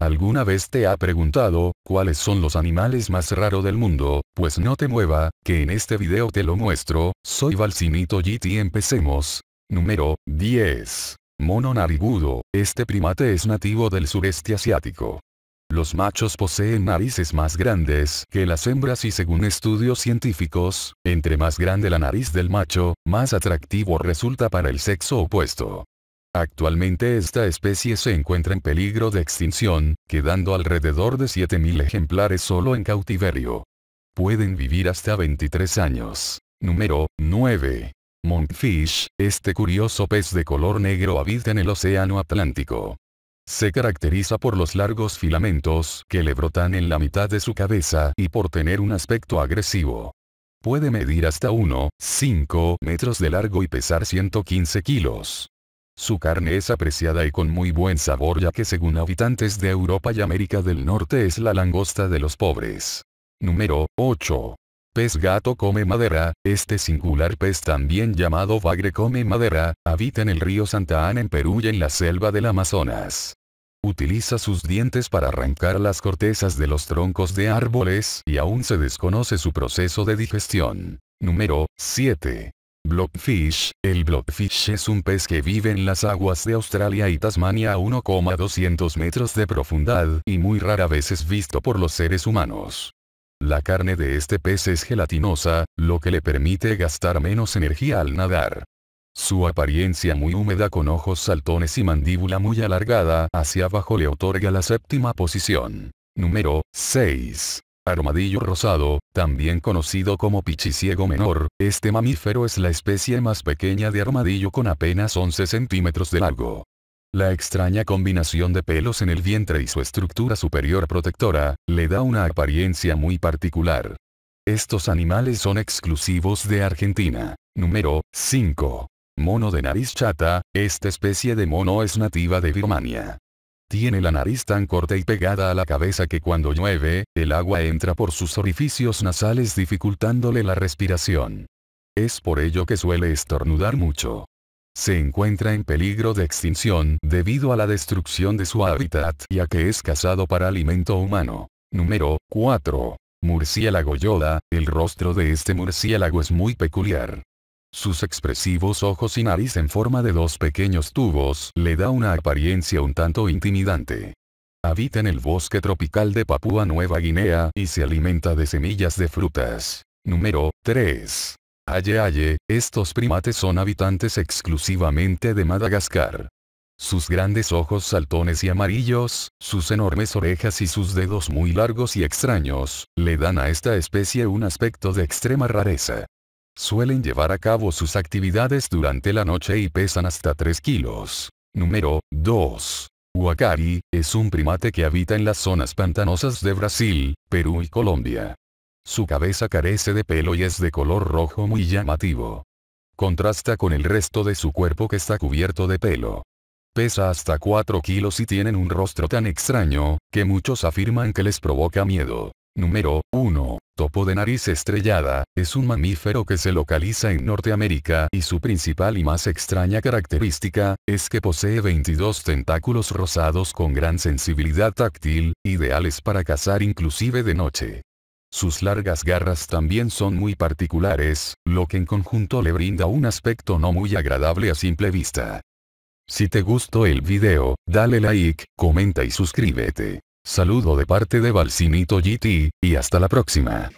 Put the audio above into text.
¿Alguna vez te ha preguntado, cuáles son los animales más raros del mundo? Pues no te mueva, que en este video te lo muestro, soy Valcinito GT empecemos. Número 10. Mono narigudo, este primate es nativo del sureste asiático. Los machos poseen narices más grandes que las hembras y según estudios científicos, entre más grande la nariz del macho, más atractivo resulta para el sexo opuesto. Actualmente esta especie se encuentra en peligro de extinción, quedando alrededor de 7.000 ejemplares solo en cautiverio. Pueden vivir hasta 23 años. Número 9. Monkfish, este curioso pez de color negro habita en el Océano Atlántico. Se caracteriza por los largos filamentos que le brotan en la mitad de su cabeza y por tener un aspecto agresivo. Puede medir hasta 1,5 metros de largo y pesar 115 kilos. Su carne es apreciada y con muy buen sabor ya que según habitantes de Europa y América del Norte es la langosta de los pobres. Número 8. Pez gato come madera, este singular pez también llamado bagre come madera, habita en el río Santa Ana en Perú y en la selva del Amazonas. Utiliza sus dientes para arrancar las cortezas de los troncos de árboles y aún se desconoce su proceso de digestión. Número 7. Blockfish, el blockfish es un pez que vive en las aguas de Australia y Tasmania a 1,200 metros de profundidad y muy rara vez es visto por los seres humanos. La carne de este pez es gelatinosa, lo que le permite gastar menos energía al nadar. Su apariencia muy húmeda con ojos saltones y mandíbula muy alargada hacia abajo le otorga la séptima posición. Número 6. Armadillo rosado, también conocido como pichiciego menor, este mamífero es la especie más pequeña de armadillo con apenas 11 centímetros de largo. La extraña combinación de pelos en el vientre y su estructura superior protectora, le da una apariencia muy particular. Estos animales son exclusivos de Argentina. Número 5. Mono de nariz chata, esta especie de mono es nativa de Birmania. Tiene la nariz tan corta y pegada a la cabeza que cuando llueve, el agua entra por sus orificios nasales dificultándole la respiración. Es por ello que suele estornudar mucho. Se encuentra en peligro de extinción debido a la destrucción de su hábitat ya que es cazado para alimento humano. Número 4. Murciélago Yoda, el rostro de este murciélago es muy peculiar. Sus expresivos ojos y nariz en forma de dos pequeños tubos le da una apariencia un tanto intimidante. Habita en el bosque tropical de Papúa Nueva Guinea y se alimenta de semillas de frutas. Número 3. Aye Aye, estos primates son habitantes exclusivamente de Madagascar. Sus grandes ojos saltones y amarillos, sus enormes orejas y sus dedos muy largos y extraños, le dan a esta especie un aspecto de extrema rareza. Suelen llevar a cabo sus actividades durante la noche y pesan hasta 3 kilos. Número 2. Huacari, es un primate que habita en las zonas pantanosas de Brasil, Perú y Colombia. Su cabeza carece de pelo y es de color rojo muy llamativo. Contrasta con el resto de su cuerpo que está cubierto de pelo. Pesa hasta 4 kilos y tienen un rostro tan extraño, que muchos afirman que les provoca miedo. Número 1. Topo de nariz estrellada, es un mamífero que se localiza en Norteamérica y su principal y más extraña característica, es que posee 22 tentáculos rosados con gran sensibilidad táctil, ideales para cazar inclusive de noche. Sus largas garras también son muy particulares, lo que en conjunto le brinda un aspecto no muy agradable a simple vista. Si te gustó el video, dale like, comenta y suscríbete. Saludo de parte de Valcinito GT, y hasta la próxima.